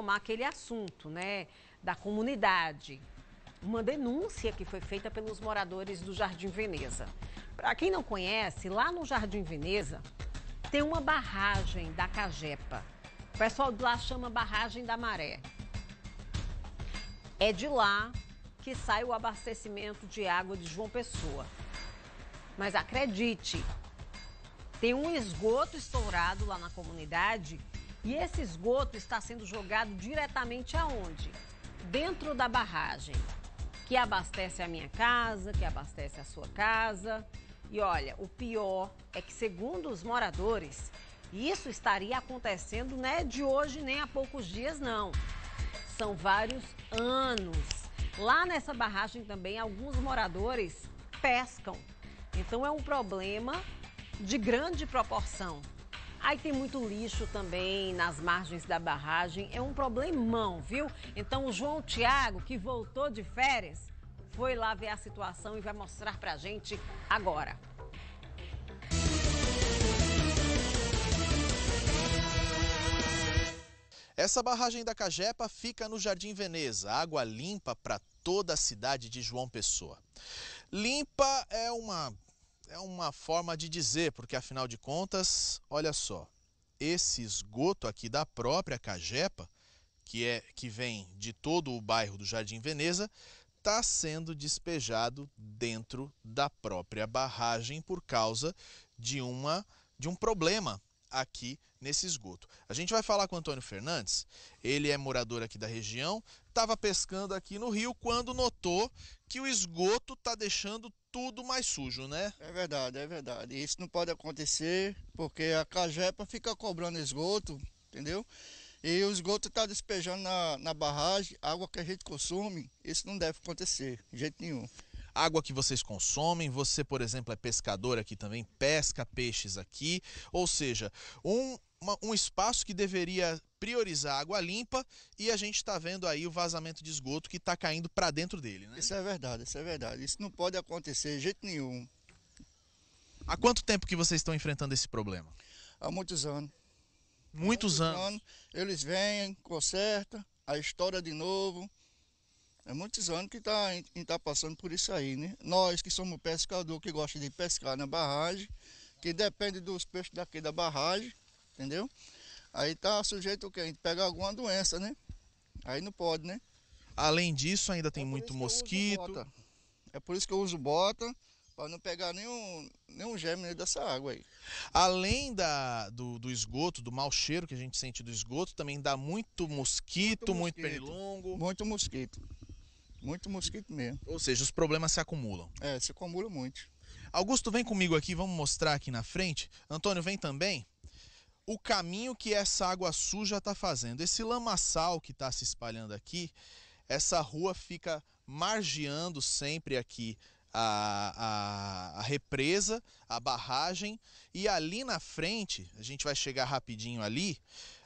retomar aquele assunto, né, da comunidade. Uma denúncia que foi feita pelos moradores do Jardim Veneza. Para quem não conhece, lá no Jardim Veneza tem uma barragem da Cagepa. O pessoal de lá chama barragem da Maré. É de lá que sai o abastecimento de água de João Pessoa. Mas acredite, tem um esgoto estourado lá na comunidade e esse esgoto está sendo jogado diretamente aonde? Dentro da barragem, que abastece a minha casa, que abastece a sua casa. E olha, o pior é que, segundo os moradores, isso estaria acontecendo não é de hoje nem há poucos dias, não. São vários anos. Lá nessa barragem também, alguns moradores pescam. Então é um problema de grande proporção. Aí tem muito lixo também nas margens da barragem. É um problemão, viu? Então o João Tiago, que voltou de férias, foi lá ver a situação e vai mostrar pra gente agora. Essa barragem da Cajepa fica no Jardim Veneza, água limpa para toda a cidade de João Pessoa. Limpa é uma é uma forma de dizer, porque afinal de contas, olha só, esse esgoto aqui da própria Cajepa, que é que vem de todo o bairro do Jardim Veneza, está sendo despejado dentro da própria barragem por causa de uma de um problema aqui nesse esgoto. A gente vai falar com o Antônio Fernandes, ele é morador aqui da região, estava pescando aqui no rio quando notou que o esgoto está deixando tudo mais sujo, né? É verdade, é verdade. Isso não pode acontecer porque a Cajepa fica cobrando esgoto, entendeu? E o esgoto está despejando na, na barragem, água que a gente consome, isso não deve acontecer, de jeito nenhum água que vocês consomem. Você, por exemplo, é pescador aqui também, pesca peixes aqui. Ou seja, um, uma, um espaço que deveria priorizar água limpa e a gente está vendo aí o vazamento de esgoto que está caindo para dentro dele. Né? Isso é verdade, isso é verdade. Isso não pode acontecer de jeito nenhum. Há quanto tempo que vocês estão enfrentando esse problema? Há muitos anos. Muitos, muitos anos. anos. Eles vêm, consertam, a história de novo. É muitos anos que está tá passando por isso aí, né? Nós que somos pescador, que gosta de pescar na barragem, que depende dos peixes daqui da barragem, entendeu? Aí tá sujeito o quê? A gente pega alguma doença, né? Aí não pode, né? Além disso, ainda tem é muito mosquito. É por isso que eu uso bota, para não pegar nenhum, nenhum germe dessa água aí. Além da, do, do, esgoto, do mau cheiro que a gente sente do esgoto, também dá muito mosquito, muito, mosquito, muito pernilongo. Muito mosquito. Muito mosquito mesmo. Ou seja, os problemas se acumulam. É, se acumula muito. Augusto, vem comigo aqui, vamos mostrar aqui na frente. Antônio, vem também. O caminho que essa água suja está fazendo. Esse lamaçal que está se espalhando aqui, essa rua fica margeando sempre aqui a, a, a, represa, a barragem e ali na frente, a gente vai chegar rapidinho ali,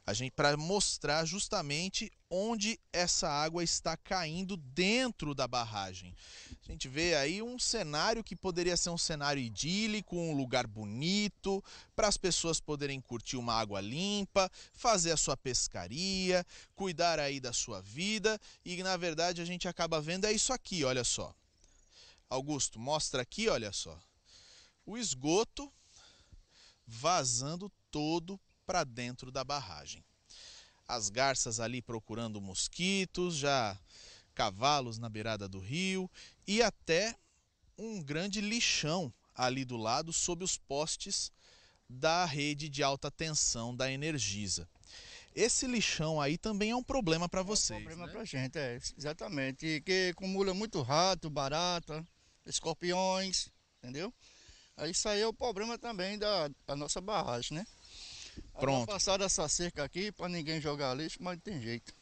a gente para mostrar justamente onde essa água está caindo dentro da barragem. A gente vê aí um cenário que poderia ser um cenário idílico, um lugar bonito, para as pessoas poderem curtir uma água limpa, fazer a sua pescaria, cuidar aí da sua vida, e na verdade a gente acaba vendo é isso aqui, olha só. Augusto, mostra aqui, olha só. O esgoto vazando todo para dentro da barragem. As garças ali procurando mosquitos, já cavalos na beirada do rio e até um grande lixão ali do lado sob os postes da rede de alta tensão da Energisa. Esse lixão aí também é um problema para vocês. É um problema né? para a gente, é, exatamente. Que acumula muito rato, barata, escorpiões, entendeu? Isso aí é o problema também da, da nossa barragem, né? Pronto. Passar essa cerca aqui para ninguém jogar lixo, mas não tem jeito.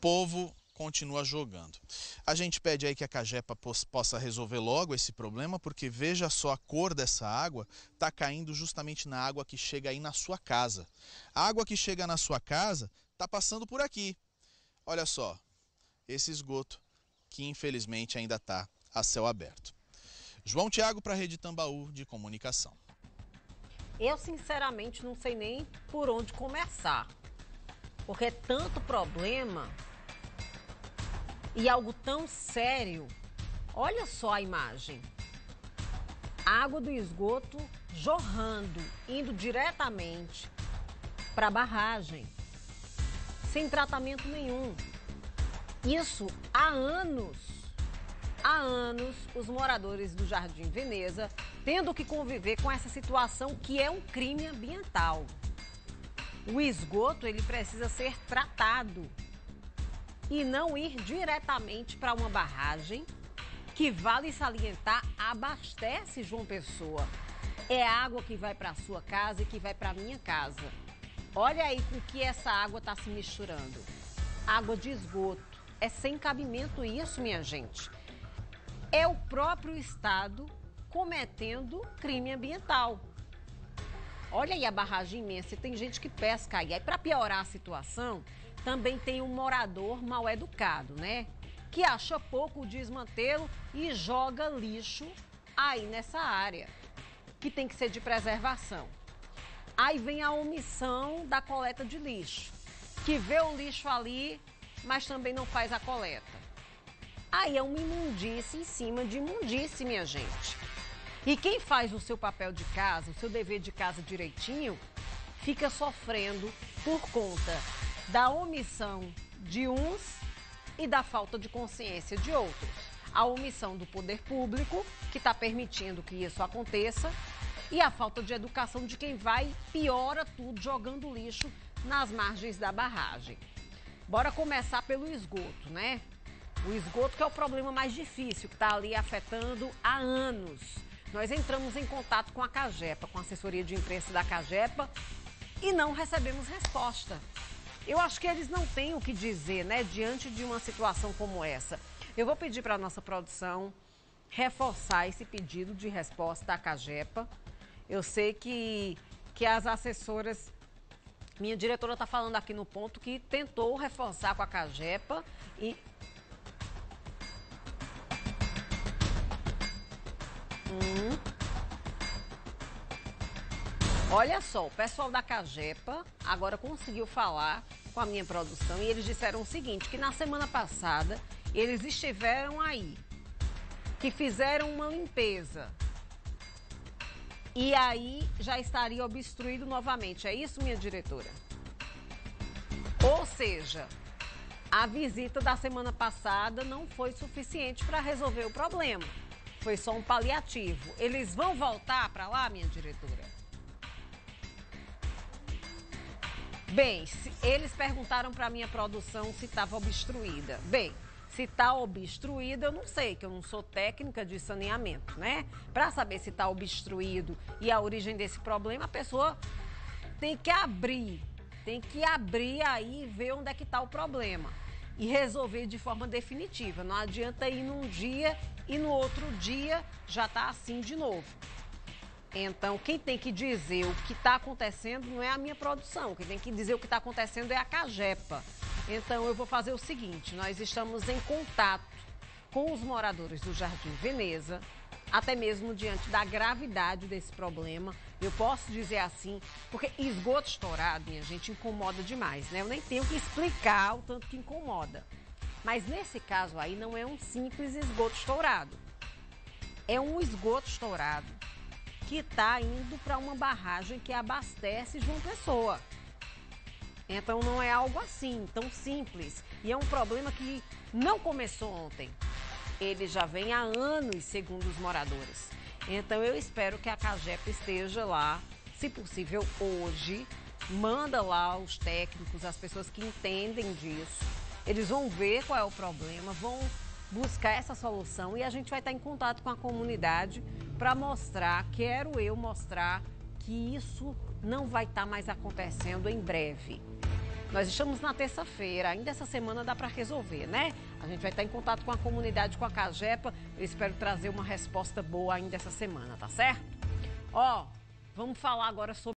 Povo continua jogando. A gente pede aí que a Cagepa possa resolver logo esse problema, porque veja só a cor dessa água, está caindo justamente na água que chega aí na sua casa. A água que chega na sua casa está passando por aqui. Olha só, esse esgoto que infelizmente ainda está a céu aberto. João Tiago para a Rede Tambaú de Comunicação. Eu, sinceramente, não sei nem por onde começar. Porque é tanto problema e algo tão sério. Olha só a imagem. Água do esgoto jorrando, indo diretamente para a barragem, sem tratamento nenhum. Isso há anos. Há anos, os moradores do Jardim Veneza tendo que conviver com essa situação que é um crime ambiental. O esgoto ele precisa ser tratado e não ir diretamente para uma barragem que vale salientar abastece João Pessoa. É água que vai para a sua casa e que vai para minha casa. Olha aí com que essa água está se misturando. Água de esgoto. É sem cabimento isso, minha gente. É o próprio Estado cometendo crime ambiental. Olha aí a barragem imensa, tem gente que pesca aí. Aí, para piorar a situação, também tem um morador mal educado, né? Que acha pouco desmantelo e joga lixo aí nessa área, que tem que ser de preservação. Aí vem a omissão da coleta de lixo, que vê o lixo ali, mas também não faz a coleta. Aí é uma imundície em cima de imundície, minha gente. E quem faz o seu papel de casa, o seu dever de casa direitinho, fica sofrendo por conta da omissão de uns e da falta de consciência de outros. A omissão do poder público, que está permitindo que isso aconteça, e a falta de educação de quem vai piora tudo jogando lixo nas margens da barragem. Bora começar pelo esgoto, né? O esgoto que é o problema mais difícil, que está ali afetando há anos nós entramos em contato com a Cagepa, com a assessoria de imprensa da Cagepa, e não recebemos resposta. Eu acho que eles não têm o que dizer, né, diante de uma situação como essa. Eu vou pedir para a nossa produção reforçar esse pedido de resposta da Cagepa. Eu sei que, que as assessoras minha diretora está falando aqui no ponto que tentou reforçar com a Cagepa e Hum. Olha só, o pessoal da Cagepa agora conseguiu falar com a minha produção e eles disseram o seguinte, que na semana passada eles estiveram aí, que fizeram uma limpeza. E aí já estaria obstruído novamente. É isso, minha diretora? Ou seja, a visita da semana passada não foi suficiente para resolver o problema foi só um paliativo. Eles vão voltar para lá, minha diretora? Bem, se, eles perguntaram para a minha produção se estava obstruída. Bem, se está obstruída, eu não sei, que eu não sou técnica de saneamento, né? Para saber se está obstruído e a origem desse problema, a pessoa tem que abrir, tem que abrir aí e ver onde é que está o problema e resolver de forma definitiva. Não adianta ir num dia e no outro dia já está assim de novo. Então, quem tem que dizer o que está acontecendo não é a minha produção, quem tem que dizer o que está acontecendo é a Cagepa. Então, eu vou fazer o seguinte: nós estamos em contato com os moradores do Jardim Veneza, até mesmo diante da gravidade desse problema. Eu posso dizer assim, porque esgoto estourado, minha gente, incomoda demais, né? Eu nem tenho que explicar o tanto que incomoda. Mas nesse caso aí não é um simples esgoto estourado. É um esgoto estourado que está indo para uma barragem que abastece uma pessoa. Então não é algo assim, tão simples. E é um problema que não começou ontem. Ele já vem há anos, segundo os moradores. Então eu espero que a CAGEP esteja lá, se possível hoje. Manda lá os técnicos, as pessoas que entendem disso eles vão ver qual é o problema, vão buscar essa solução e a gente vai estar em contato com a comunidade para mostrar, quero eu mostrar que isso não vai estar mais acontecendo em breve. Nós estamos na terça-feira, ainda essa semana dá para resolver, né? A gente vai estar em contato com a comunidade, com a Cagepa. Eu espero trazer uma resposta boa ainda essa semana, tá certo? Ó, vamos falar agora sobre